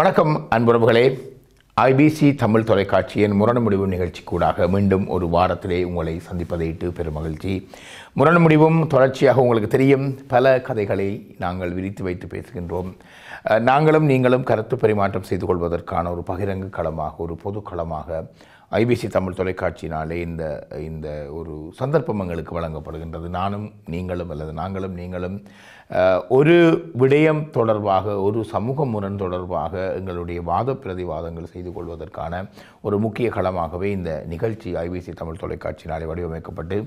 வணக்கம் அன்புறவுகளே ஐபிசி தமிழ் தொலைக்காட்சியின் முரண் முடிவு நிகழ்ச்சிக்கூடாக மீண்டும் ஒரு வாரத்திலே உங்களை சந்திப்பதை இட்டு பெரும் மகிழ்ச்சி. முரணு முடிவும் தொடர்ச்சியாக உங்களுக்கு தெரியும். பல கதைகளை நாங்கள் விரித்து வைத்து பேசுகின்றோம். நாங்களும் நீங்களும் கருத்து பரிமாற்றம் செய்து கொள்வதற்கான ஒரு பகிரங்கு களமாக ஒரு பொது களமாக ஐபிசி தமிழ் தொலைக்காட்சியினாலே இந்த இந்த ஒரு சந்தர்ப்பம் எங்களுக்கு வழங்கப்படுகின்றது. நானும் நீங்களும் அல்லது நாங்களும் நீங்களும் ஒரு விடயம் தொடர்பாக ஒரு சமூக முரண் தொடர்பாக எங்களுடைய வாத பிரதிவாதங்கள் செய்து கொள்வதற்கான ஒரு முக்கிய களமாகவே இந்த நிகழ்ச்சி ஐபிசி தமிழ் தொலைக்காட்சியினாலே வடிவமைக்கப்பட்டு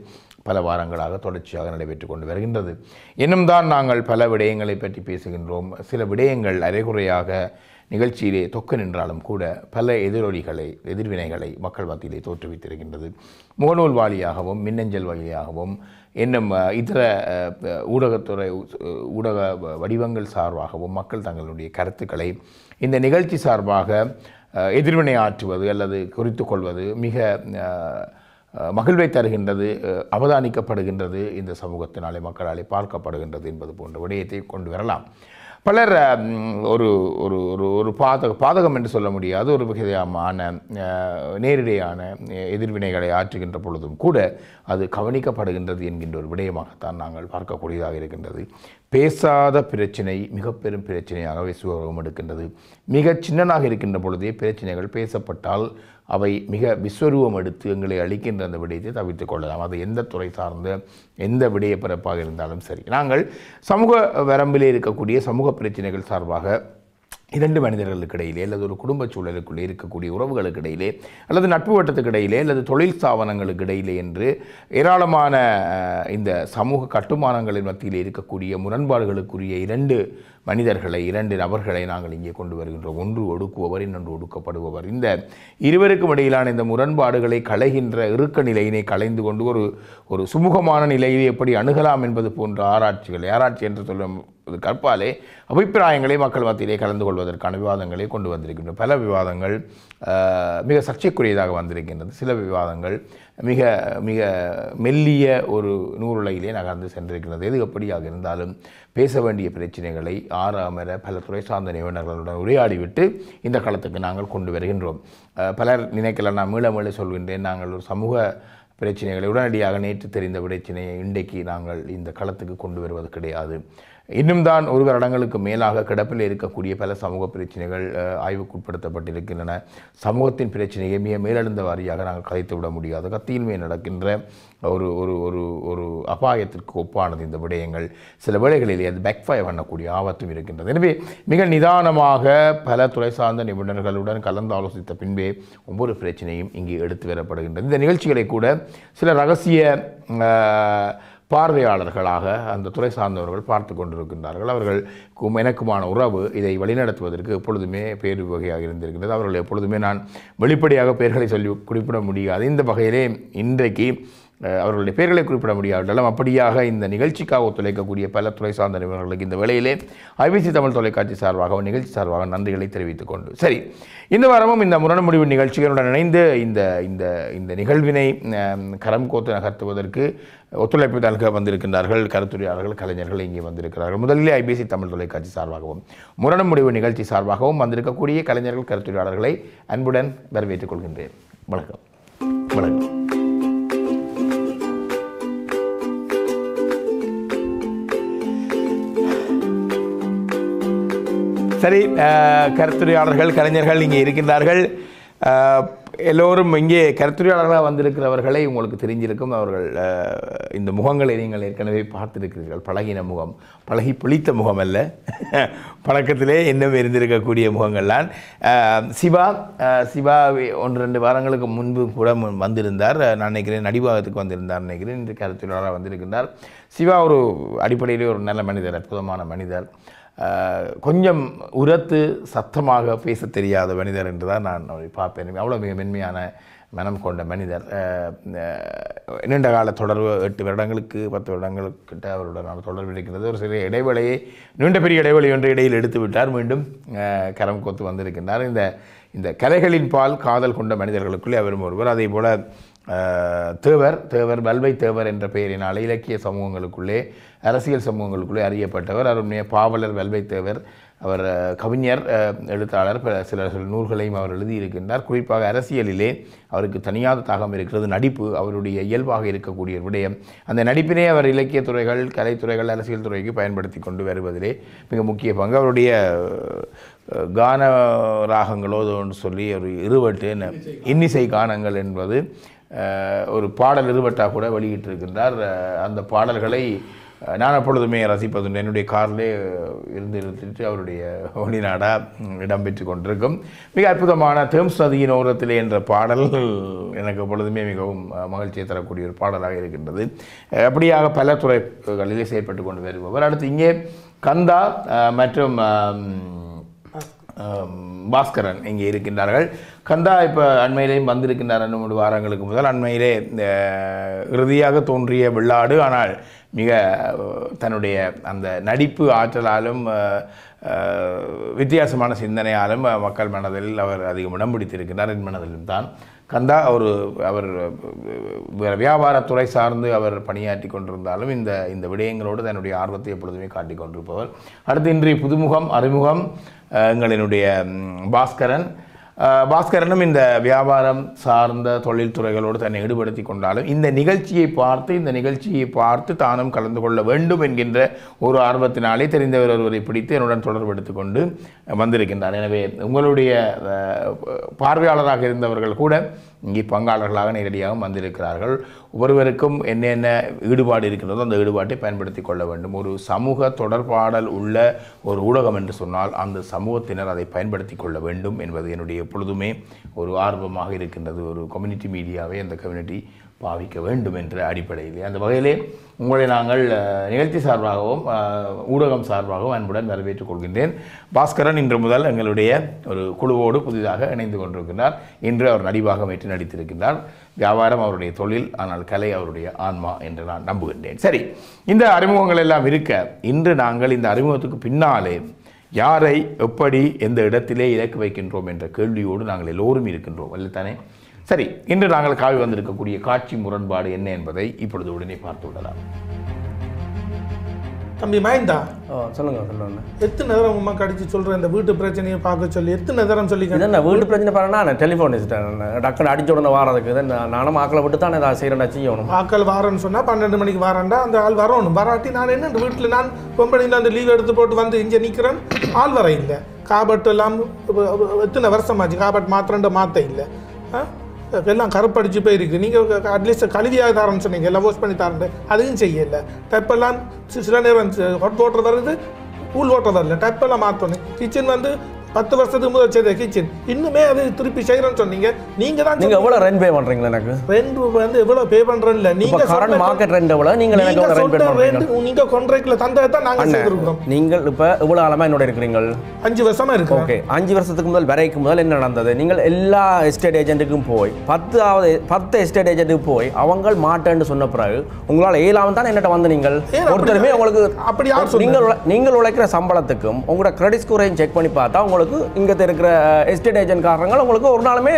பல வாரங்களாக தொடர்ச்சியாக நடைபெற்று கொண்டு வருகின்றது. இன்னும் தான் நாங்கள் பல விடயங்களை பற்றி பேசுகின்றோம். சில விடயங்கள் அரைகுறையாக நிகழ்ச்சியிலே தொக்க நின்றாலும் கூட பல எதிரொலிகளை எதிர்வினைகளை மக்கள் மத்தியிலே தோற்றுவித்திருக்கின்றது. முகநூல் வாலியாகவும் மின்னஞ்சல் வழியாகவும் இன்னும் இதர ஊடகத்துறை ஊடக வடிவங்கள் சார்பாகவும் மக்கள் தங்களுடைய கருத்துக்களை இந்த நிகழ்ச்சி சார்பாக எதிர்வினை ஆற்றுவது அல்லது குறித்து கொள்வது மிக மகிழ்வை தருகின்றது அவதானிக்கப்படுகின்றது. இந்த சமூகத்தினாலே மக்களாலே பார்க்கப்படுகின்றது என்பது போன்ற விடயத்தை கொண்டு வரலாம். பலர் ஒரு ஒரு ஒரு ஒரு பாதக பாதகம் என்று சொல்ல முடியாது. ஒரு விதமான நேரிடையான எதிர்வினைகளை ஆற்றுகின்ற பொழுதும் கூட அது கவனிக்கப்படுகின்றது என்கின்ற ஒரு விடயமாகத்தான் நாங்கள் பார்க்கக்கூடியதாக இருக்கின்றது. பேசாத பிரச்சினை மிக பெரும் பிரச்சனையாக எடுக்கின்றது. மிக சின்னனாக இருக்கின்ற பொழுதே பிரச்சனைகள் பேசப்பட்டால் அவை மிக விஸ்வரூபம் எடுத்து எங்களை அளிக்கின்ற அந்த விடயத்தை தவிர்த்து கொள்ளலாம். அது எந்த துறை சார்ந்த எந்த விடய இருந்தாலும் சரி. நாங்கள் சமூக வரம்பிலே இருக்கக்கூடிய சமூக பிரச்சனைகள் சார்பாக இரண்டு மனிதர்களுக்கு இடையிலே அல்லது ஒரு குடும்ப சூழலுக்குள்ளே இருக்கக்கூடிய உறவுகளுக்கு இடையிலே அல்லது நட்பு வட்டத்துக்கு இடையிலே அல்லது தொழில் ஸ்தாபனங்களுக்கு இடையிலே என்று ஏராளமான இந்த சமூக கட்டுமானங்களின் மத்தியில் இருக்கக்கூடிய முரண்பாடுகளுக்குரிய இரண்டு மனிதர்களை இரண்டு நபர்களை நாங்கள் இங்கே கொண்டு வருகின்றோம். ஒன்று ஒடுக்குபவர் இன்னொன்று ஒடுக்கப்படுபவர். இந்த இருவருக்கும் இடையிலான இந்த முரண்பாடுகளை களைகின்ற இறுக்க நிலையினை களைந்து கொண்டு ஒரு ஒரு சுமூகமான நிலையை எப்படி அணுகலாம் என்பது போன்ற ஆராய்ச்சிகள் ஆராய்ச்சி என்று சொல்லும் கற்பாலே அபிப்பிராயங்களை மக்கள் மத்தியிலே கலந்து கொள்வதற்கான விவாதங்களை கொண்டு வந்திருக்கின்றன. பல விவாதங்கள் மிக சர்ச்சைக்குரியதாக வந்திருக்கின்றது. சில விவாதங்கள் மிக மிக மெல்லிய ஒரு நூறுலையிலே நகர்ந்து சென்றிருக்கிறது எது எப்படியாக இருந்தாலும் பேச வேண்டிய பிரச்சனைகளை ஆறாமர பல துறை சார்ந்த நிபுணர்களுடன் உரையாடிவிட்டு இந்த களத்துக்கு நாங்கள் கொண்டு வருகின்றோம். பலர் நினைக்கலாம் நான் மீள மீள சொல்கின்றேன். நாங்கள் ஒரு சமூக பிரச்சனைகளை உடனடியாக நேற்று தெரிந்த பிரச்சனையை இன்றைக்கு நாங்கள் இந்த களத்துக்கு கொண்டு வருவது கிடையாது. இன்னும் தான் ஒரு வருடங்களுக்கு மேலாக கிடப்பில் இருக்கக்கூடிய பல சமூக பிரச்சனைகள் ஆய்வுக்குட்படுத்தப்பட்டிருக்கின்றன. சமூகத்தின் பிரச்சனையை மிக மேலெழுந்த வாரியாக நாங்கள் கதைத்து விட முடியாது. கத்தியின் நடக்கின்ற ஒரு ஒரு ஒரு ஒரு அபாயத்திற்கு ஒப்பானது இந்த விடயங்கள். சில வேளைகளிலே அது பேக்ஃபயர் பண்ணக்கூடிய ஆபத்தும் இருக்கின்றது. எனவே மிக நிதானமாக பல துறை சார்ந்த நிபுணர்களுடன் கலந்து ஆலோசித்த பின்பே ஒவ்வொரு பிரச்சனையும் இங்கே எடுத்து வரப்படுகின்றது. இந்த நிகழ்ச்சிகளை கூட சில ரகசிய பார்வையாளர்களாக அந்த துறை சார்ந்தவர்கள் பார்த்து கொண்டிருக்கின்றார்கள். அவர்கள் கும் எனக்குமான உறவு இதை வழிநடத்துவதற்கு எப்பொழுதுமே பேரு வகையாக இருந்திருக்கின்றது. அவர்கள் எப்பொழுதுமே நான் வெளிப்படையாக பெயர்களை சொல்லி குறிப்பிட முடியாது. இந்த வகையிலே இன்றைக்கு அவர்களுடைய பெயர்களை குறிப்பிட முடியாவிட்டாலும் அப்படியாக இந்த நிகழ்ச்சிக்காக ஒத்துழைக்கக்கூடிய பல துறை சார்ந்த நிபுணர்களுக்கு இந்த வேளையிலே ஐபிசி தமிழ் தொலைக்காட்சி சார்பாக நிகழ்ச்சி சார்பாக நன்றிகளை தெரிவித்துக் கொண்டு. சரி இந்த வாரமும் இந்த முரண முடிவு நிகழ்ச்சிகளுடன் இணைந்து இந்த இந்த இந்த நிகழ்வினை கரம் கோத்து நகர்த்துவதற்கு ஒத்துழைப்பு நல்க வந்திருக்கின்றார்கள். கருத்துரையாளர்கள் கலைஞர்கள் இங்கே வந்திருக்கிறார்கள். முதலிலே ஐபிசி தமிழ் தொலைக்காட்சி சார்பாகவும் முரண முடிவு நிகழ்ச்சி சார்பாகவும் வந்திருக்கக்கூடிய கலைஞர்கள் கருத்துரையாளர்களை அன்புடன் வரவேற்றுக் கொள்கின்றேன். வணக்கம். சரி கருத்துரையாளர்கள் கலைஞர்கள் இங்கே இருக்கின்றார்கள். எல்லோரும் இங்கே கருத்துரையாளர்களாக வந்திருக்கிறவர்களை உங்களுக்கு தெரிஞ்சிருக்கும். அவர்கள் இந்த முகங்களை நீங்கள் ஏற்கனவே பார்த்திருக்கிறீர்கள். பழகின முகம் பழகி பிழித்த முகம் அல்ல. பழக்கத்திலே இன்னும் இருந்திருக்கக்கூடிய முகங்கள்லாம் சிவா சிவா ஒன்று ரெண்டு வாரங்களுக்கு முன்பு கூட வந்திருந்தார். நான் நினைக்கிறேன் நடிவாகத்துக்கு வந்திருந்தார் நினைக்கிறேன். இன்று கருத்துரையாளராக வந்திருக்கின்றார். சிவா ஒரு அடிப்படையிலே ஒரு நல்ல மனிதர் அற்புதமான மனிதர். கொஞ்சம் உரத்து சத்தமாக பேச தெரியாத மனிதர் என்று தான் நான் அவரை பார்ப்பேன். அவ்வளோ மிக மென்மையான மனம் கொண்ட மனிதர். நீண்ட கால தொடர்பு எட்டு வருடங்களுக்கு பத்து வருடங்களுக்கிட்ட அவருடனான தொடர்பு இருக்கிறது ஒரு சிறிய இடைவெளியை நீண்ட பெரிய இடைவெளி ஒன்று இடையில் எடுத்து விட்டார். மீண்டும் கரம் கோத்து வந்திருக்கின்றார். இந்த இந்த கலைகளின் பால் காதல் கொண்ட மனிதர்களுக்குள்ளே அவரும் ஒருவர். அதே போல் தேவர் தேவர் வல்வை தேவர் என்ற பெயரினால் இலக்கிய சமூகங்களுக்குள்ளே அரசியல் சமூகங்களுக்குள்ளே அறியப்பட்டவர். அவருடைய பாவலர் வல்வை தேவர் அவர் கவிஞர் எழுத்தாளர் சில சில நூல்களையும் அவர் எழுதியிருக்கின்றார். குறிப்பாக அரசியலிலே அவருக்கு தனியாத தாகம் இருக்கிறது நடிப்பு அவருடைய இயல்பாக இருக்கக்கூடிய விடயம். அந்த நடிப்பினை அவர் இலக்கியத் துறைகள் கலைத்துறைகள் அரசியல் துறைக்கு பயன்படுத்தி கொண்டு வருவதிலே மிக முக்கிய பங்கு. அவருடைய கான ராகங்களோ ஒன்று சொல்லி ஒரு இருவட்டு இன்னிசை கானங்கள் என்பது ஒரு பாடல் இருபட்டா கூட வெளியிட்டிருக்கின்றார். அந்த பாடல்களை நான் அப்பொழுதுமே ரசிப்பதுண்டு என்னுடைய கார்லே இருந்து இருந்துட்டு அவருடைய ஒளிநாடா இடம்பெற்று கொண்டிருக்கும். மிக அற்புதமான தேம்ஸ் நதியின் ஓரத்திலே என்ற பாடல் எனக்கு எப்பொழுதுமே மிகவும் மகிழ்ச்சியை தரக்கூடிய ஒரு பாடலாக இருக்கின்றது. அப்படியாக பல துறைகளிலே செயற்பட்டு கொண்டு வருபவர். அடுத்து இங்கே கந்தா மற்றும் பாஸ்கரன் இங்கே இருக்கின்றார்கள். கந்தா இப்போ அண்மையிலேயும் வந்திருக்கின்றார் ரெண்டு மூன்று வாரங்களுக்கு முதல். அண்மையிலே இந்த இறுதியாக தோன்றிய வெள்ளாடு ஆனால் மிக தன்னுடைய அந்த நடிப்பு ஆற்றலாலும் வித்தியாசமான சிந்தனையாலும் மக்கள் மனதில் அவர் அதிகம் இடம் பிடித்திருக்கிறார் என் மனதிலும் தான். கந்தா ஒரு அவர் வியாபாரத்துறை சார்ந்து அவர் பணியாற்றி கொண்டிருந்தாலும் இந்த இந்த விடயங்களோடு தன்னுடைய ஆர்வத்தை எப்பொழுதுமே காட்டிக் கொண்டிருப்பவர். அடுத்து இன்றைய புதுமுகம் அறிமுகம் எங்களினுடைய பாஸ்கரன். பாஸ்கரனும் இந்த வியாபாரம் சார்ந்த தொழில்துறைகளோடு தன்னை ஈடுபடுத்தி கொண்டாலும் இந்த நிகழ்ச்சியை பார்த்து இந்த நிகழ்ச்சியை பார்த்து தானும் கலந்து கொள்ள வேண்டும் என்கின்ற ஒரு ஆர்வத்தினாலே தெரிந்தவர் ஒருவரை பிடித்து என்னுடன் தொடர்பு எடுத்துக்கொண்டு வந்திருக்கின்றார். எனவே உங்களுடைய பார்வையாளராக இருந்தவர்கள் கூட இங்கே பங்காளர்களாக நேரடியாகவும் வந்திருக்கிறார்கள். ஒருவருக்கும் என்னென்ன ஈடுபாடு இருக்கிறதோ அந்த ஈடுபாட்டை பயன்படுத்தி கொள்ள வேண்டும். ஒரு சமூக தொடர்பாடல் உள்ள ஒரு ஊடகம் என்று சொன்னால் அந்த சமூகத்தினர் அதை பயன்படுத்தி கொள்ள வேண்டும் என்பது என்னுடைய எப்பொழுதுமே ஒரு ஆர்வமாக இருக்கின்றது. ஒரு கம்யூனிட்டி மீடியாவை அந்த கம்யூனிட்டி பாவிக்க வேண்டும் என்ற அடிப்படையிலே அந்த வகையிலே உங்களை நாங்கள் நிகழ்ச்சி சார்பாகவும் ஊடகம் சார்பாகவும் அன்புடன் வரவேற்றுக் கொள்கின்றேன். பாஸ்கரன் இன்று முதல் எங்களுடைய ஒரு குழுவோடு புதிதாக இணைந்து கொண்டிருக்கிறார் இன்று அவர் நடிவாக ஏற்று நடித்திருக்கின்றார். வியாபாரம் அவருடைய தொழில் ஆனால் கலை அவருடைய ஆன்மா என்று நான் நம்புகின்றேன். சரி இந்த அறிமுகங்கள் எல்லாம் இருக்க இன்று நாங்கள் இந்த அறிமுகத்துக்கு பின்னாலே யாரை எப்படி எந்த இடத்திலே இலக்கு வைக்கின்றோம் என்ற கேள்வியோடு நாங்கள் எல்லோரும் இருக்கின்றோம் அல்லத்தானே சரி இன்று நாங்கள் காவி வந்திருக்கக்கூடிய காட்சி முரண்பாடு என்ன என்பதை இப்பொழுது உடனே பார்த்து விடலாம். தம்பி மைந்தா ஓ சொல்லுங்க சொல்லுங்க. எத்தனை நேரம் உமா கடிச்சு சொல்ற இந்த வீட்டு பிரச்சனையை பார்க்க சொல்லி எத்தனை நேரம் சொல்லி என்ன வீட்டு பிரச்சனை பாருன்னா நான் டெலிஃபோன் வச்சுட்டேன். டக்குன்னு அடிச்ச உடனே வாரதுக்கு நானும் ஆக்களை விட்டு தான் நான் செய்கிறேன்டா செய்யணும்? ஆக்கள் வாரேன்னு சொன்னா பன்னெண்டு மணிக்கு வாரேன்டா அந்த ஆள் வரணும். வராட்டி நான் என்ன இந்த வீட்டில் நான் கொம்பனியில் அந்த லீவ் எடுத்து போட்டு வந்து இங்கே நிற்கிறேன் ஆள் வர இல்லை. காபட் எல்லாம் எத்தனை வருஷமாச்சு? காபட் மாத்திரண்ட மாத்த இல்லை. ஆ? எல்லாம் கருப்படிச்சு போயிருக்கு. நீங்கள் அட்லீஸ்ட் கழுவியாக தரேன்னு சொன்னீங்க. எல்லாம் வாஷ் பண்ணி தரேன் அதையும் செய்யலை. டப்பெல்லாம் சில நேரம் ஹாட் வாட்டர் வருது கூல் வாட்டர் வரல. டப்பெல்லாம் மாற்றணும் கிச்சன் வந்து பத்து வருஷத்துக்கு முதல் செய்த கிச்சன் இன்னுமே அது திருப்பி செய்கிறேன்னு சொன்னீங்க. நீங்கள் தான் நீங்கள் எவ்வளோ ரெண்ட் பே பண்ணுறீங்களா எனக்கு? ரெண்ட் வந்து எவ்வளவு பே பண்றேன்ல. இப்போ நீங்க கரண்ட் மார்க்கெட் ரெண்ட் எவ்வளோ நீங்கள் எனக்கு நீங்க எவ்வளோ ரெண்ட் பே rent நீங்க கான்ட்ராக்ட்ல தந்ததை தான் நாங்க செய்திருக்கிறோம். நீங்கள் இப்போ இவ்வளோ ஆழமாக என்னோட இருக்கிறீங்க அஞ்சு வருஷமா இருக்கு ஓகே அஞ்சு வருஷத்துக்கு முதல் வரைக்கும் முதல் என்ன நடந்தது? நீங்கள் எல்லா எஸ்டேட் ஏஜென்ட்டுக்கும் போய் பத்தாவது பத்து எஸ்டேட் ஏஜென்ட்டுக்கு போய் அவங்க மாட்டேன்னு சொன்ன பிறகு உங்களால் ஏழாவது தான் என்னட்ட வந்து நீங்கள்? ஒருத்தருமே உங்களுக்கு அப்படி? நீங்கள் நீங்கள் உழைக்கிற சம்பளத்துக்கும் உங்களோட கிரெடிட் ஸ்கோரையும் செக் பண்ணி பார்த்தா உங்களுக்கு இங்கே இருக்கிற எஸ்டேட் ஏஜென்ட் காரங்க உங்களுக்கு ஒரு நாளுமே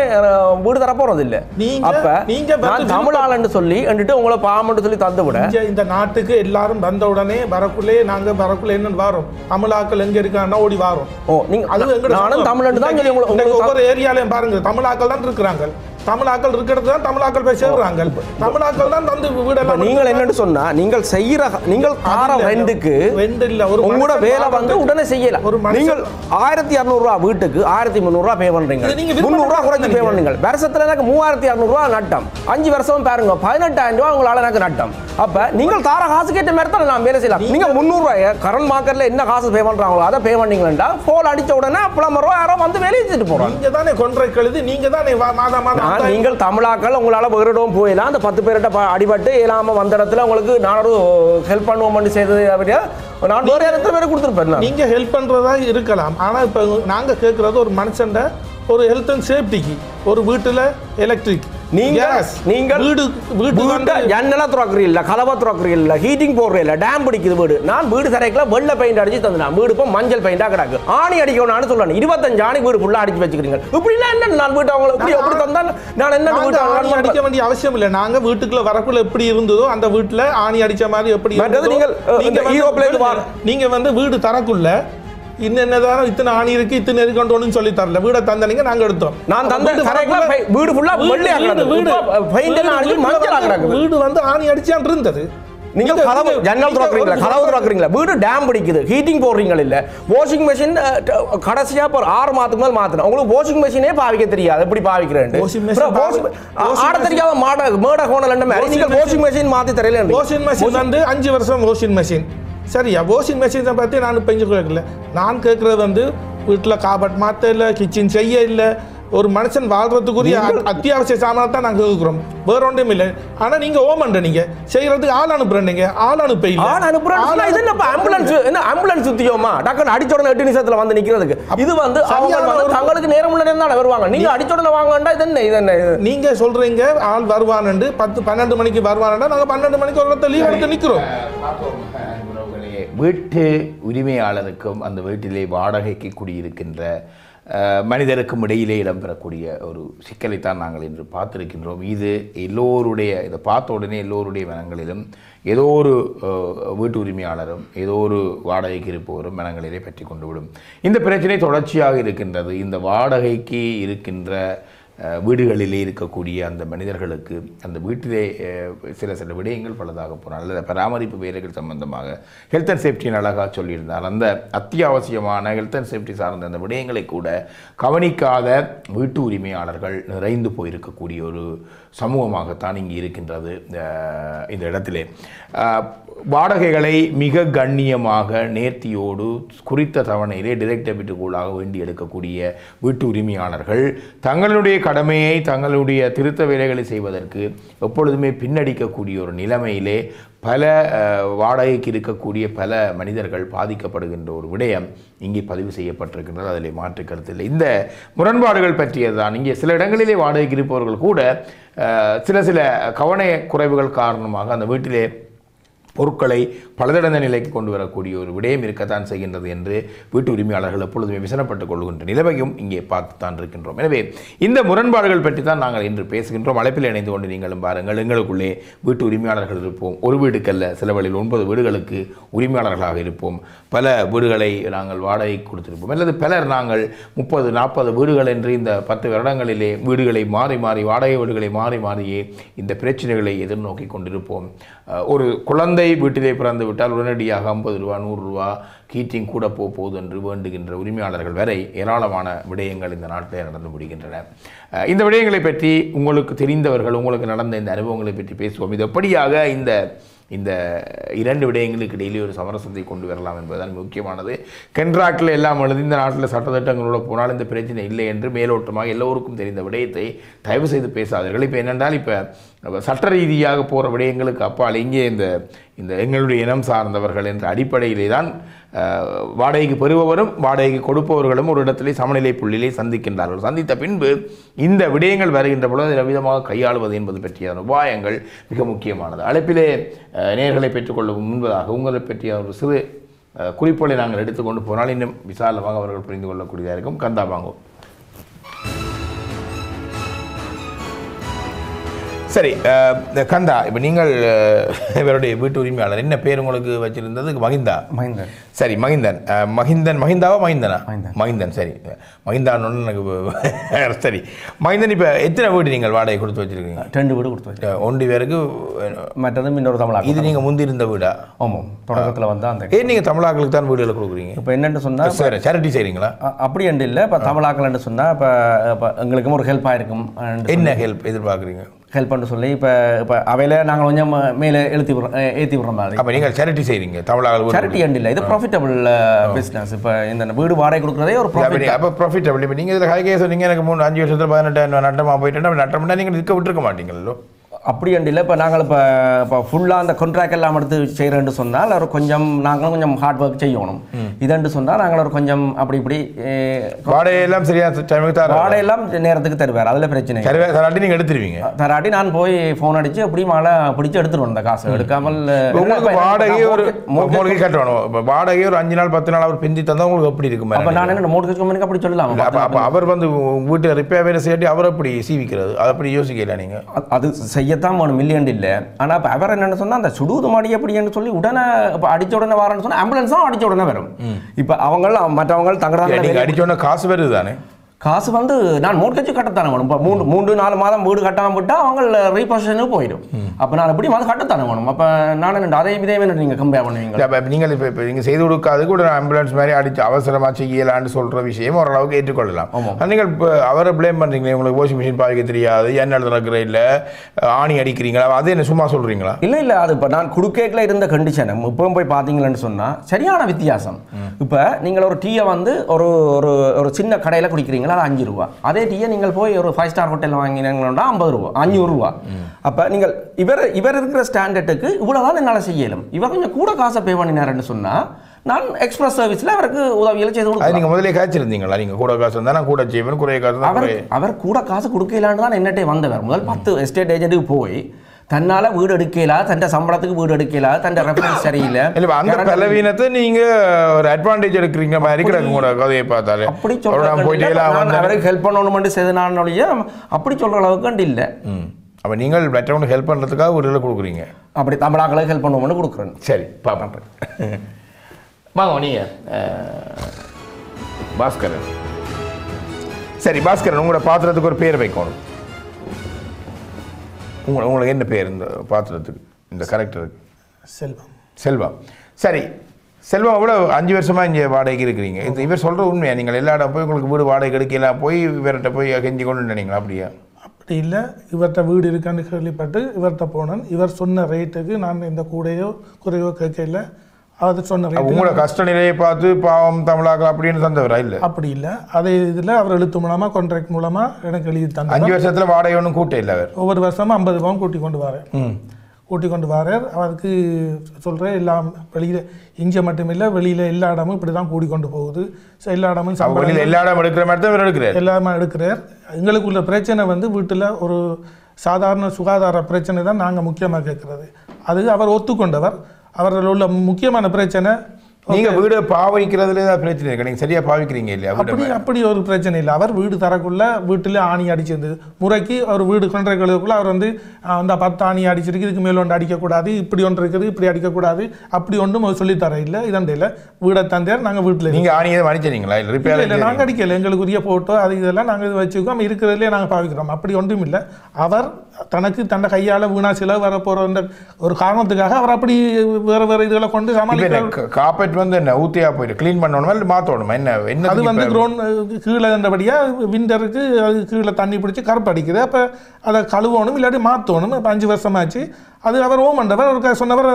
வீடு தர போறது இல்ல நீங்க- அப்ப நீங்க நான் தமிழ் ஆளுன்னு சொல்லி வந்துட்டு உங்களை பாமன்னு சொல்லி தந்து விட இந்த நாட்டுக்கு எல்லாரும் வந்த உடனே வரக்குள்ளே நாங்க வரக்குள்ள என்னன்னு வாரோம். தமிழாக்கள் எங்க இருக்காங்கன்னா ஓடி வாரோம். ஓ நீங்க அது நானும். தமிழ்னு தான் உங்களுக்கு உங்களுக்கு ஒவ்வொரு ஏரியாலையும் பாருங்க தமிழாக்கள் தான் இருக்கிறாங்க தமிழாக்கள் இருக்கிறது தான் தமிழாக்கள் போய் சேர்றாங்க தமிழாக்கள் தான் இப்ப வீடெல்லாம் நீங்கள் என்னன்னு சொன்னா நீங்கள் செய்யற நீங்கள் தார ரெண்டுக்கு ரெண்டு இல்ல. ஒரு உங்களோட வேலை வந்து உடனே செய்யலாம் ஒரு நீங்கள் ஆயிரத்தி இரநூறுவா வீட்டுக்கு ஆயிரத்தி முந்நூறுவா பே பண்றீங்க. முந்நூறுவா குறைச்சு பே. பண்ணுங்க. வருஷத்துல எனக்கு மூவாயிரத்தி இரநூறுவா நட்டம். அஞ்சு வருஷம் பாருங்க பதினெட்டாயிரம் ரூபா உங்களால எனக்கு நட்டம். அப்ப நீங்கள் தார காசுக்கு ஏற்ற மாதிரி தான் நான் வேலை செய்யலாம். நீங்க முந்நூறுவாய கரண்ட் மார்க்கெட்ல என்ன காசு பே பண்றாங்களோ அதை பே பண்ணீங்களா போல் அடிச்ச உடனே பிளம்பரோ யாரோ வந்து வேலையை செஞ்சுட்டு போறாங்க. நீங்க தானே கொன்றைக்கு எழுதி நீங்க தானே மாதம் ஆதாயம் நீங்கள் தமிழாக்கள் உங்களால் வேறு இடம் போயிடலாம் அந்த பத்து பேர்கிட்ட அடிபட்டு இல்லாம வந்த இடத்துல உங்களுக்கு நான் ஒரு ஹெல்ப் பண்ணுவோம் செய்தது அப்படியா நான் வேறு இடத்துல பேர் கொடுத்துருப்பேன் நான். நீங்க ஹெல்ப் பண்றதா இருக்கலாம். ஆனா இப்ப நாங்க கேட்கறது ஒரு மனுஷன்ட ஒரு ஹெல்த் அண்ட் சேஃப்டிக்கு ஒரு வீட்டுல எலக்ட்ரிக் நீங்க நீங்கள் வீடு வீட்டு வீட்டை வந்து ஜன்னலா துறக்குறீல்ல கதவை துறக்குறீல்ல ஹீட்டிங் போடுறீல்ல டேம் பிடிக்குது வீடு. நான் வீடு தரைக்கல வெள்ளை பெயிண்ட் அடிச்சு தந்துட்டேன் வீடு இப்போ மஞ்சள் பெயிண்டா கிடக்கு. ஆணி அடிக்கணும்னு சொல்லணும். இருபத்தஞ்சு ஆணி வீடு ஃபுல்லா அடிச்சு வச்சுக்கிறீங்க. இப்படிலாம் என்ன நான் வீட்டு அவங்களை இப்படி எப்படி தந்தா நான் என்ன வீட்டு அடிக்க வேண்டிய அவசியம் இல்ல. நாங்க வீட்டுக்குள்ள வரக்குள்ள எப்படி இருந்ததோ அந்த வீட்டுல ஆணி அடிச்ச மாதிரி எப்படி நீங்கள், அஹ், நீங்க இந்த வந்து வீடு- வார- தரக்குள்ள இன்னென்னதான இத்தனை ஆணி இருக்கு இத்தனை இருக்கு ஒன்றும் சொல்லி தரல. வீடை தந்தனீங்க நாங்க எடுத்தோம். நான் தந்த வீடு ஃபுல்லா வெள்ளையா கிடக்குது வீடு பெயிண்ட் எல்லாம் அடிச்சு மஞ்சளா கிடக்குது வீடு வந்து ஆணி அடிச்சான் இருந்தது. நீங்க கதவு ஜன்னல் திறக்கிறீங்களா? கதவு திறக்கிறீங்களா? வீடு டேம் பிடிக்குது. ஹீட்டிங் போடுறீங்க இல்ல? வாஷிங் மெஷின் கடைசியா ஒரு ஆறு மாதத்துக்கு மேல் மாத்தணும் உங்களுக்கு வாஷிங் மெஷினே பாவிக்க தெரியாது. எப்படி பாவிக்கிறேன் ஆட தெரியாத மாட மேட கோணல் நீங்க வாஷிங் மெஷின் மாத்தி தெரியல வாஷிங் மெஷின் வந்து அஞ்சு வருஷம் வாஷிங் மெஷின் சரியா வாஷிங் மெஷினை பற்றி நான் பெஞ்சு கேட்கல நான் கேட்குறது வந்து வீட்டில் காபட் மாற்ற இல்லை கிச்சன் செய்ய இல்லை. ஒரு மனுஷன் வாழ்றதுக்குரிய அ- அத்தியாவசிய சாமான் தான் நாங்கள் கேட்குறோம் வேற ஒன்றும் இல்லை. ஆனால் நீங்கள் ஓமண்ட நீங்க. செய்யறதுக்கு ஆள் அனுப்புறேன் நீங்க. ஆள் அனுப்ப இல்ல. ஆள் அனுப்புறாங்க ஆள் இது என்ன ஆம்புலன்ஸ் என்ன ஆம்புலன்ஸ் சுத்தியோமா டக்குனு அடிச்ச உடனே எட்டு நிமிஷத்துல வந்து நிக்கிறதுக்கு. இது வந்து தங்களுக்கு நேரம் உள்ள நேரம் தான் வருவாங்க. நீங்க அடிச்ச உடனே வாங்கண்டா இது என்ன இது என்ன? நீங்க சொல்றீங்க ஆள் வருவானுண்டு. பத்து பன்னெண்டு மணிக்கு வருவானுண்டா. நாங்க பன்னெண்டு மணிக்கு ஒரு இடத்துல லீவ் எடுத்து நிக்கிறோம். உறவுகளே. வீட்டு உரிமையாளருக்கும் அந்த வீட்டிலே வாடகைக்கு குடியிருக்கின்ற மனிதருக்கும் இடையிலே இடம்பெறக்கூடிய ஒரு சிக்கலைத்தான் நாங்கள் இன்று பார்த்திருக்கின்றோம். இது எல்லோருடைய இதை பார்த்த உடனே எல்லோருடைய மனங்களிலும் ஏதோ ஒரு வீட்டு உரிமையாளரும் ஏதோ ஒரு வாடகைக்கு இருப்பவரும் மனங்களிலே பற்றி கொண்டு விடும். இந்த பிரச்சனை தொடர்ச்சியாக இருக்கின்றது. இந்த வாடகைக்கு இருக்கின்ற வீடுகளிலே இருக்கக்கூடிய அந்த மனிதர்களுக்கு அந்த வீட்டிலே சில சில விடயங்கள் பலதாக போனால் அல்லது பராமரிப்பு வேலைகள் சம்பந்தமாக ஹெல்த் அண்ட் சேஃப்டின்னு அழகாக சொல்லியிருந்தார். அந்த அத்தியாவசியமான ஹெல்த் அண்ட் சேஃப்டி சார்ந்த அந்த விடயங்களை கூட கவனிக்காத வீட்டு உரிமையாளர்கள் நிறைந்து போயிருக்கக்கூடிய ஒரு சமூகமாகத்தான் இங்கே இருக்கின்றது இந்த இடத்திலே. வாடகைகளை மிக கண்ணியமாக நேர்த்தியோடு குறித்த தவணையிலே டிரெக்ட் டெபிட்டுக்குள்ளாக வேண்டி எடுக்கக்கூடிய வீட்டு உரிமையாளர்கள் தங்களுடைய கடமையை தங்களுடைய திருத்த வேலைகளை செய்வதற்கு எப்பொழுதுமே பின்னடிக்கக்கூடிய ஒரு நிலைமையிலே பல வாடகைக்கு இருக்கக்கூடிய பல மனிதர்கள் பாதிக்கப்படுகின்ற ஒரு விடயம் இங்கே பதிவு செய்யப்பட்டிருக்கின்றது. அதில் மாற்று கருத்தில்லை இந்த முரண்பாடுகள் பற்றியது தான் இங்கே சில இடங்களிலே வாடகைக்கு இருப்பவர்கள் கூட சில சில கவன குறைவுகள் காரணமாக அந்த வீட்டிலே பொருட்களை பலதடந்த நிலைக்கு கொண்டு வரக்கூடிய ஒரு விடயம் இருக்கத்தான் செய்கின்றது என்று வீட்டு உரிமையாளர்கள் எப்பொழுதுமே விசனப்பட்டுக் கொள்கின்ற நிலைமையும் இங்கே பார்த்துத்தான் இருக்கின்றோம். எனவே இந்த முரண்பாடுகள் பற்றி தான் நாங்கள் இன்று பேசுகின்றோம். அழைப்பில் இணைந்து கொண்டு நீங்களும் பாருங்கள். எங்களுக்குள்ளே வீட்டு உரிமையாளர்கள் இருப்போம். ஒரு வீடுக்கல்ல சில வழியில் ஒன்பது வீடுகளுக்கு உரிமையாளர்களாக இருப்போம். பல வீடுகளை நாங்கள் வாடகை கொடுத்திருப்போம். அல்லது பலர் நாங்கள் முப்பது நாற்பது வீடுகள் என்று இந்த பத்து வருடங்களிலே வீடுகளை மாறி மாறி வாடகை வீடுகளை மாறி மாறியே இந்த பிரச்சனைகளை எதிர்நோக்கி கொண்டிருப்போம். ஒரு குழந்தை வீட்டிலே பிறந்து விட்டால் உடனடியாக ஐம்பது ரூபா நூறு ரூபா கீட்டிங் கூட போக போகுது என்று வேண்டுகின்ற உரிமையாளர்கள் வரை ஏராளமான விடயங்கள் இந்த நாட்டில் நடந்து முடிகின்றன. இந்த விடயங்களை பற்றி உங்களுக்கு தெரிந்தவர்கள் உங்களுக்கு நடந்த இந்த அனுபவங்களை பற்றி பேசுவோம். இது எப்படியாக இந்த இந்த இரண்டு விடயங்களுக்கு இடையிலே ஒரு சமரசத்தை கொண்டு வரலாம் என்பதுதான் முக்கியமானது. கென்ட்ராக்டில் எல்லாம் எழுதி இந்த நாட்டில் சட்டத்திட்டங்களோட போனால் இந்த பிரச்சனை இல்லை என்று மேலோட்டமாக எல்லோருக்கும் தெரிந்த விடயத்தை தயவு செய்து பேசாதீர்கள். இப்போ என்னென்றால் இப்போ சட்ட ரீதியாக போகிற விடயங்களுக்கு அப்பால் இங்கே இந்த இந்த எங்களுடைய இனம் சார்ந்தவர்கள் என்ற அடிப்படையிலே தான் வாடகைக்கு பெறுபவரும் வாடகைக்கு கொடுப்பவர்களும் ஒரு இடத்திலே சமநிலை புள்ளியிலே சந்திக்கின்றார்கள். சந்தித்த பின்பு இந்த விடயங்கள் வருகின்ற பொழுது அதை விதமாக கையாளுவது என்பது பற்றிய உபாயங்கள் மிக முக்கியமானது. அழைப்பிலே நேர்களை பெற்றுக்கொள்ளும் முன்பதாக உங்களை பற்றிய ஒரு சிறு குறிப்புகளை நாங்கள் எடுத்துக்கொண்டு போனால் இன்னும் விசாலமாக அவர்கள் புரிந்து கொள்ளக்கூடியதாக இருக்கும். கந்தா சரி கந்தா இப்போ நீங்கள் இவருடைய வீட்டு உரிமையாளர். என்ன பேர் உங்களுக்கு வச்சிருந்தது? மகிந்தா. மஹிந்தன் சரி மகிந்தன். மகிந்தன் மகிந்தாவா மகிந்தனா? மகிந்தன். மகிந்தன் சரி. மகிந்தான்னு எனக்கு சரி. மகிந்தன் இப்போ எத்தனை வீடு நீங்கள் வாடகை கொடுத்து வச்சிருக்கீங்க? ரெண்டு வீடு கொடுத்து வச்சு ஒன்று பேருக்கு மற்றது இன்னொரு தமிழாக்கம். இது நீங்கள் முந்தி இருந்த வீடா? ஆமாம் தொடக்கத்தில் வந்து அந்த ஏன் நீங்கள் தமிழாக்களுக்கு தான் வீடுகளை கொடுக்குறீங்க? இப்போ என்னென்னு சொன்னால் சரி சேரிட்டி செய்கிறீங்களா அப்படி என்று இல்லை. இப்போ தமிழாக்கள்னு சொன்னால் இப்போ இப்போ எங்களுக்கும் ஒரு ஹெல்ப் ஆயிருக்கும். என்ன ஹெல்ப் எதிர்பார்க்குறீங்க? ஹெல்ப் பண்ண சொல்லி இப்போ இப்போ அவையில நாங்கள் கொஞ்சம் மேலே எழுத்தி விடுறோம் ஏற்றி விடுற மாதிரி. அப்போ நீங்கள் சேரிட்டி செய்கிறீங்க தமிழாக்கள் வீடு சேரிட்டி அண்ட் இல்லை இது ப்ராஃபிட்டபிள் பிஸ்னஸ் இப்போ இந்த வீடு வாடகை கொடுக்குறதே ஒரு ப்ராஃபிட் அப்போ ப்ராஃபிட்டபிள் இப்போ நீங்கள் இதில் ஹைகே சொன்னீங்க எனக்கு மூணு அஞ்சு வருஷத்தில் பதினெட்டாயிரம் நட்டமாக போயிட்டேன்னா நட்டம்னா நீங்கள் இருக்க விட்டுருக்க மாட்டீங்களோ அப்படி அண்ட் இல்லை. இப்போ நாங்கள் இப்போ இப்போ ஃபுல்லாக அந்த கான்ட்ராக்ட் எல்லாம் எடுத்து செய்கிறேன்னு சொன்னால் ஒரு கொஞ்சம் நாங்களும் கொஞ்சம் ஹார்ட் ஒர்க் செய்யணும். இதென்று சொன்னால் நாங்கள் ஒரு கொஞ்சம் அப்படி இப்படி வாடகையெல்லாம் சரியா டைமுக்கு தர வாடகை எல்லாம் நேரத்துக்கு தருவார். அதில் பிரச்சனை தராட்டி நீங்கள் எடுத்துருவீங்க. தராட்டி நான் போய் ஃபோன் அடிச்சு அப்படி மாலை பிடிச்சு எடுத்துருவேன் அந்த காசு. எடுக்காமல் உங்களுக்கு வாடகை ஒரு மூலிகை கட்டணும். இப்போ வாடகை ஒரு அஞ்சு நாள் பத்து நாள் அவர் பிந்தி தந்தா உங்களுக்கு எப்படி இருக்கும் அப்ப நான் என்ன மோட்கேஜ் கம்பெனிக்கு அப்படி சொல்லலாம்? அப்போ அவர் வந்து வீட்டு ரிப்பேர் வேலை செய்யாட்டி அவர் அப்படி சீவிக்கிறது அதை அப்படி யோசிக்கல நீங்கள் அது செய்ய அடிக்கத்தான் வேணும் மில்லியன் இல்லை. ஆனால் இப்போ அவர் என்னென்னு சொன்னால் அந்த சுடுவது மாடி எப்படின்னு சொல்லி உடனே இப்போ அடிச்ச உடனே வரேன்னு சொன்னால் ஆம்புலன்ஸும் அடிச்ச உடனே வரும். இப்போ அவங்க மற்றவங்க தங்கடாங்க அடிச்சோன்னா காசு வருது தானே காசு வந்து நான் மோட்கேஜ் கட்டத்தானே வேணும். இப்போ மூணு மூன்று நாலு மாதம் வீடு கட்டாமல் விட்டால் அவங்க ரீபொசிஷனுக்கு போயிடும். அப்போ நான் எப்படி அது கட்டத்தானே வேணும்? அப்போ நான் என்ன அதே இதே வேணும் நீங்கள் கம்பேர் பண்ணுவீங்க அப்ப இப்ப நீங்கள் இப்போ இப்போ நீங்கள் செய்து கொடுக்காதுக்கு ஒரு ஆம்புலன்ஸ் மாதிரி அடிச்சு அவசரமாக செய்யலான்னு சொல்கிற விஷயம் ஓரளவுக்கு ஏற்றுக்கொள்ளலாம். ஆனா நீங்கள் இப்போ அவரை ப்ளேம் பண்ணுறீங்களே உங்களுக்கு வாஷிங் மிஷின் பாவிக்க தெரியாது எண்ணெய் திறக்கிற இல்லை ஆணி அடிக்கிறீங்களா அது என்ன சும்மா சொல்கிறீங்களா இல்லை இல்லை அது இப்போ நான் குடுக்கேக்கில் இருந்த கண்டிஷன் இப்போ போய் பார்த்தீங்களேன்னு சொன்னால் சரியான வித்தியாசம். இப்போ நீங்கள் ஒரு டீயை வந்து ஒரு ஒரு ஒரு சின்ன கடையில் குடிக்கிறீங்களா அது அஞ்சு ரூபா. அதே டீயை நீங்கள் போய் ஒரு ஃபைவ் ஸ்டார் ஹோட்டலில் வாங்கினீங்கன்னா ஐம்பது ரூபா அஞ்சூறு ரூபா. அப்போ நீங்கள் இவர் இவர் இருக்கிற ஸ்டாண்டர்டுக்கு இவ்வளோதான் என்னால் செய்யலும் இவர் கொஞ்சம் கூட காசை பே பண்ணினாருன்னு சொன்னால் நான் எக்ஸ்பிரஸ் சர்வீஸில் அவருக்கு உதவிகளை செய்து கொடுக்குறேன் நீங்கள் முதலே காய்ச்சிருந்தீங்களா நீங்கள் கூட காசு இருந்தால் நான் கூட செய்வேன் குறைய காசு தான் அவர் அவர் கூட காசு கொடுக்கலான்னு தான் என்னட்டே வந்தவர். முதல் பத்து எஸ்டேட் ஏஜென்ட்டுக்கு போய் தன்னால வீடு எடுக்கலா தன் சம்பளத்துக்கு வீடு எடுக்கலா தன் ரெஃபரன்ஸ் சரியில்லை. இல்லை அந்த பலவீனத்தை நீங்க ஒரு அட்வான்டேஜ் எடுக்கிறீங்க மாதிரி கூட கதையை பார்த்தாலே. அப்படி ஒரு நான் போயிட்டு சொல்ற எல்லாம் வந்தேன். அவருக்கு ஹெல்ப் பண்ணணும்னு செய்தனால ஒழிய அப்படி சொல்ற அளவுக்கு இல்லை. ம். அப்போ நீங்கள் மற்றவனுக்கு ஹெல்ப் பண்ணுறதுக்காக வீடுல கொடுக்குறீங்க. அப்படி தமிழாக்களுக்கு ஹெல்ப் பண்ணுவோம்னு கொடுக்குறேன். சரி பார்ப்பேன் வாங்க நீங்கள் பாஸ்கரன். சரி பாஸ்கரன் உங்களோட பாத்திரத்துக்கு ஒரு பேர் வைக்கணும். உங்களை உங்களுக்கு என்ன பேர் இந்த பாத்திரத்துக்கு இந்த கரெக்டருக்கு செல்வம். செல்வம். சரி செல்வம் எவ்வளோ அஞ்சு வருஷமா இங்கே வாடகைக்கு இருக்கிறீங்க. இது இவர் சொல்கிற உண்மையா? நீங்கள் எல்லா இடம் போய் உங்களுக்கு வீடு வாடகை எடுக்கலாம் போய் இவர்கிட்ட போய் கெஞ்சி கொண்டு நினைங்களா அப்படியா? அப்படி இல்லை. இவர்கிட்ட வீடு இருக்கான்னு கேள்விப்பட்டு இவர்கிட்ட போனேன். இவர் சொன்ன ரேட்டுக்கு நான் இந்த கூடையோ குறையோ கேட்கல. அது சொன்ன உங்களோட கஷ்ட நிலையை பார்த்து பாவம் தமிழாக்கள் அப்படின்னு தந்தவரா? இல்லை. அப்படி இல்லை. அதே இதில் அவர் எழுத்து மூலமாக கான்ட்ராக்ட் மூலமாக எனக்கு எழுதி தந்தார். அஞ்சு வருஷத்துல வாடகை ஒன்றும் கூட்ட இல்லை அவர்? ஒவ்வொரு வருஷமும் ஐம்பது பவுன் கூட்டி கொண்டு வரேன். கூட்டி கொண்டு வரார் அவருக்கு சொல்கிறேன் எல்லாம் வெளியில் இங்கே மட்டுமில்லை வெளியில் எல்லா இடமும் இப்படி தான் கூடி கொண்டு போகுது. ஸோ எல்லா இடமும் வெளியில் எல்லா இடம் எடுக்கிற மாதிரி தான் எடுக்கிறார். எல்லாமே எடுக்கிறார். எங்களுக்குள்ள பிரச்சனை வந்து வீட்டில் ஒரு சாதாரண சுகாதார பிரச்சனை தான் நாங்கள் முக்கியமாக கேட்குறது அது அவர் ஒத்துக்கொண்டவர். அவரில் உள்ள முக்கியமான பிரச்சனை நீங்க வீடு பாவிக்கிறதுல ஏதாவது பிரச்சனை இருக்கு? நீங்க சரியா பாவிக்கிறீங்க இல்லையா அப்படி அப்படி ஒரு பிரச்சனை இல்லை. அவர் வீடு தரக்குள்ள வீட்டில் ஆணி அடிச்சிருந்தது முறைக்கு அவர் வீடு கொண்டக்குள்ள அவர் வந்து இந்த பத்து ஆணி அடிச்சிருக்கு. இதுக்கு மேல் ஒன்று அடிக்கக்கூடாது. இப்படி ஒன்று இருக்குது. இப்படி அடிக்கக்கூடாது. அப்படி ஒன்றும் அவர் சொல்லித்தர இல்லை. இதண்ட இல்லை வீடை தந்தார். நாங்கள் வீட்டில் நீங்க ஆணியை அடிச்சிருங்களா இல்லை ரிப்பேர் இல்லை நாங்கள் அடிக்கல. எங்களுக்கு உரிய போட்டோ அது இதெல்லாம் நாங்கள் இது வச்சுக்கோம். இருக்கிறதுலே நாங்கள் பாவிக்கிறோம். அப்படி ஒன்றும் இல்லை. அவர் தனக்கு தன்னை கையால் வீணா செலவு வர போகிற ஒரு காரணத்துக்காக அவர் அப்படி வேறு வேறு இதுகளை கொண்டு சமாளிக்கிறார். காப்பெட் வந்து என்ன ஊத்தியா போயிட்டு க்ளீன் பண்ணணுமா இல்லை மாத்தணுமா? என்ன என்ன அது வந்து க்ரோன் கீழே இருந்தபடியாக விண்டருக்கு அது கீழே தண்ணி பிடிச்சி கருப்பு அடிக்குது. அப்போ அதை கழுவணும் இல்லாட்டி மாற்றணும் இப்போ அஞ்சு வருஷமாச்சு. அது அவர் ஓமண்டவர் ஒருக்கா சொன்னவர்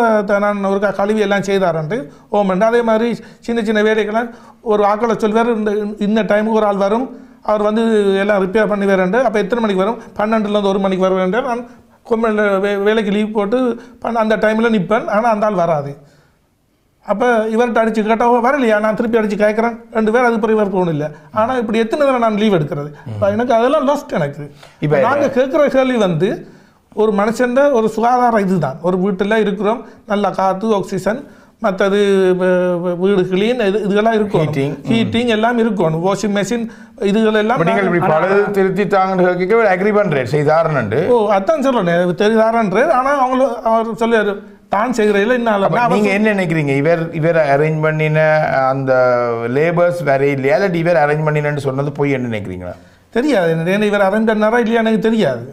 நான் ஒருக்கா கழுவி எல்லாம் செய்தாரன்ட்டு ஓமண்டு அதே மாதிரி சின்ன சின்ன வேலைகள்லாம் ஒரு ஆக்களை சொல்வார் இந்த இந்த டைமுக்கு ஒரு ஆள் வரும். அவர் வந்து எல்லாம் ரிப்பேர் பண்ணி வரேன்ட்டு அப்போ எத்தனை மணிக்கு வரும்? பன்னெண்டுலேருந்து ஒரு மணிக்கு வருவேன் நான் வே வேலைக்கு லீவ் போட்டு பண்ண அந்த டைமில் நிற்பேன் ஆனால் அந்த ஆள் வராது. அப்போ இவர்கிட்ட அடிச்சு கேட்டால் வரலையா? நான் திருப்பி அடிச்சு கேட்குறேன். ரெண்டு பேர் அது பிறகு இவர் போகணும் இல்லை. ஆனால் இப்படி எத்தனை தடவை நான் லீவ் எடுக்கிறது? அப்ப எனக்கு அதெல்லாம் லாஸ்ட் எனக்கு. இப்ப- இப்போ நாங்கள் கேட்குற கேள்வி வந்து ஒரு மனுஷன் ஒரு சுகாதாரம் இதுதான். ஒரு வீட்டில் இருக்கிறோம். நல்ல காற்று ஆக்சிஜன் மற்றது வீடு கிளீன் இது இதுகெல்லாம் இருக்கும். ஹீட்டிங் எல்லாம் இருக்கணும். வாஷிங் மெஷின் இதுகள் எல்லாம் இப்ப நீங்கள் இப்படி பழுது திருத்தி தாங்கன்னு கேட்க அக்ரி பண்றேன் செய்தாருன்னு ஓ அதான் சொல்கிறேன் தெரியுதாரன்றது ஆனால் அவங்கள அவர் சொல்லுவார் தான் செய்கிறதில்ல இன்னும் நீங்க என்ன நினைக்கிறீங்க? இவர் இவர் அரேஞ்ச் பண்ணின அந்த லேபர்ஸ் வேற இல்லையா? இல்லாட்டி இவர் அரேஞ்ச் பண்ணினு சொன்னது போய் என்ன நினைக்கிறீங்களா? தெரியாது. எனக்கு இவர் அரேஞ்ச் பண்ணாரா இல்லையா எனக்கு தெரியாது.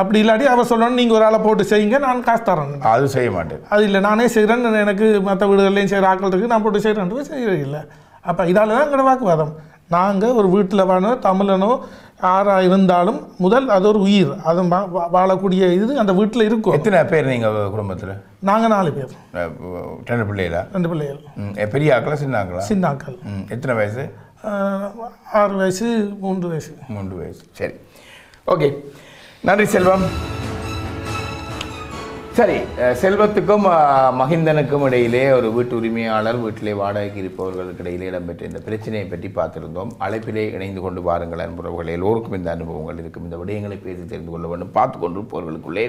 அப்படி இல்லாட்டி அவர் சொல்லணும் நீங்கள் ஒரு ஆளை போட்டு செய்யுங்க நான் காசு தரேன் அது செய்ய மாட்டேன். அது இல்லை நானே செய்கிறேன் எனக்கு மற்ற வீடுகள்லையும் செய்கிற ஆட்கள் இருக்குது நான் போட்டு செய்கிறேன்றது செய்கிறது இல்லை. அப்போ இதால தான் எங்களோட வாக்குவாதம். நாங்கள் ஒரு வீட்டில் வாழ தமிழனோ யாராக இருந்தாலும் முதல் அது ஒரு உயிர். அது வாழக்கூடிய இது அந்த வீட்டில் இருக்கும். எத்தனை பேர் நீங்க குடும்பத்துல? நாங்கள் நாலு பேர். ரெண்டு பிள்ளைகளா? ரெண்டு பிள்ளைகள். பெரிய ஆக்களா சின்ன ஆக்களா சின்ன ஆட்கள். ம், எத்தனை வயசு? ஆறு வயசு மூன்று வயசு. மூன்று வயசு. சரி. ஓகே. நன்றி செல்வம். சரி செல்வத்துக்கும் மகிந்தனுக்கும் இடையிலே ஒரு வீட்டு உரிமையாளர் வீட்டிலே வாடகைக்கு இருப்பவர்களுக்கு இடையிலே இடம்பெற்ற இந்த பிரச்சனையை பற்றி பார்த்திருந்தோம். அழைப்பிலே இணைந்து கொண்டு வாருங்கள் அன்புறவர்கள் எல்லோருக்கும் இந்த அனுபவங்கள் இருக்கும். இந்த விடயங்களை பேசி தெரிந்து கொள்ள வேண்டும். பார்த்து கொண்டிருப்பவர்களுக்குள்ளே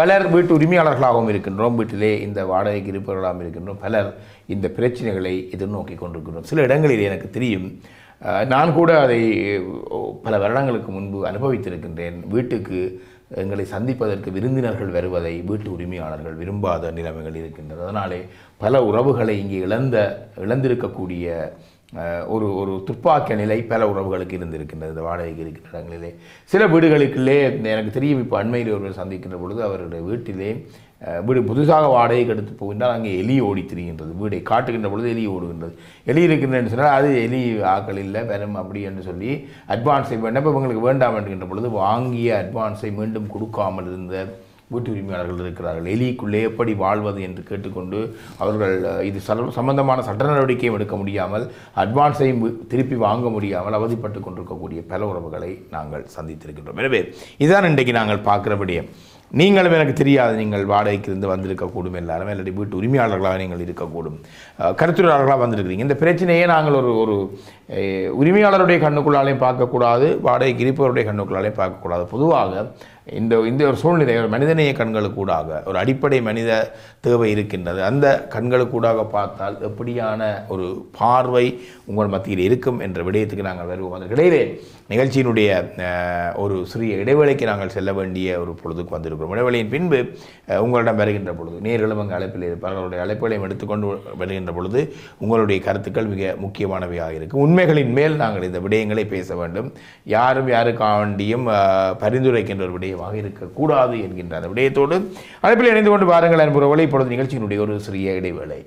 பலர் வீட்டு உரிமையாளர்களாகவும் இருக்கின்றோம். வீட்டிலே இந்த வாடகைக்கு இருப்பவர்களாகவும் இருக்கின்றோம். பலர் இந்த பிரச்சனைகளை எதிர்நோக்கி கொண்டிருக்கின்றோம். சில இடங்களில் எனக்கு தெரியும் நான் கூட அதை பல வருடங்களுக்கு முன்பு அனுபவித்திருக்கின்றேன். வீட்டுக்கு எங்களை சந்திப்பதற்கு விருந்தினர்கள் வருவதை வீட்டு உரிமையாளர்கள் விரும்பாத நிலைமைகள் இருக்கின்றது. அதனாலே பல உறவுகளை இங்கே இழந்த இழந்திருக்கக்கூடிய ஒரு ஒரு துப்பாக்கிய நிலை பல உறவுகளுக்கு இருந்திருக்கின்றது. இந்த வாடகைக்கு இருக்கிற இடங்களிலே. சில வீடுகளுக்குள்ளே எனக்கு தெரியும் இப்போ அண்மையில் ஒருவர் சந்திக்கின்ற பொழுது அவருடைய வீட்டிலே வீடு புதுசாக வாடகைக்கு எடுத்து போகின்றால் அங்கே எலி ஓடி திரிகின்றது வீடை காட்டுகின்ற பொழுது எலி ஓடுகின்றது. எலி இருக்கின்றன்னு சொன்னால் அது எலி ஆக்கள் இல்லை வெறும் அப்படி என்று சொல்லி அட்வான்ஸை வேண்டாம் இப்போ இவங்களுக்கு வேண்டாம் என்கின்ற பொழுது வாங்கிய அட்வான்ஸை மீண்டும் கொடுக்காமல் இருந்த வீட்டு உரிமையாளர்கள் இருக்கிறார்கள். எலிக்குள்ளே எப்படி வாழ்வது என்று கேட்டுக்கொண்டு அவர்கள் இது சம்பந்தமான சட்ட நடவடிக்கையும் எடுக்க முடியாமல் அட்வான்ஸையும் திருப்பி வாங்க முடியாமல் அவதிப்பட்டு கொண்டிருக்கக்கூடிய பல உறவுகளை நாங்கள் சந்தித்திருக்கின்றோம். எனவே இதுதான் இன்றைக்கு நாங்கள் பார்க்கிறபடியே நீங்களும் எனக்கு தெரியாது நீங்கள் வாடகைக்கு இருந்து வந்திருக்கக்கூடும் எல்லாரும். இல்லாட்டி வீட்டு உரிமையாளர்களாக நீங்கள் இருக்கக்கூடும். அஹ், கருத்துரையாளர்களாக வந்திருக்கிறீங்க. இந்த பிரச்சனையே நாங்கள் ஒரு ஒரு உரிமையாளருடைய கண்ணுக்குள்ளாலையும் பார்க்கக்கூடாது வாடகைக்கு இருப்பவருடைய கண்ணுக்குள்ளாலையும் பார்க்கக்கூடாது. பொதுவாக இந்த இந்த ஒரு சூழ்நிலை ஒரு மனிதநேய கண்களுக்கூடாக ஒரு அடிப்படை மனித தேவை இருக்கின்றது. அந்த கண்களுக்கூடாக பார்த்தால் எப்படியான ஒரு பார்வை உங்கள் மத்தியில் இருக்கும் என்ற விடயத்துக்கு நாங்கள் வருவோம். அதற்கு இடையிலே நிகழ்ச்சியினுடைய ஒரு சிறிய இடைவேளைக்கு நாங்கள் செல்ல வேண்டிய ஒரு பொழுதுக்கு வந்திருக்கிறோம். இடைவேளையின் பின்பு உங்களிடம் வருகின்ற பொழுது நேர்களும் அங்கே அழைப்பில் இருப்பார்கள். அவருடைய அழைப்புகளையும் எடுத்துக்கொண்டு வருகின்ற பொழுது உங்களுடைய கருத்துக்கள் மிக முக்கியமானவையாக இருக்கும். உண்மைகளின் மேல் நாங்கள் இந்த விடயங்களை பேச வேண்டும். யாரும் யாருக்காண்டியும் பரிந்துரைக்கின்ற ஒரு விடயமாக இருக்கக்கூடாது என்கின்ற அந்த விடயத்தோடு அழைப்பில் இணைந்து கொண்டு வாருங்கள் என்பவர்களை இப்பொழுது நிகழ்ச்சியினுடைய ஒரு சிறிய இடைவேளை.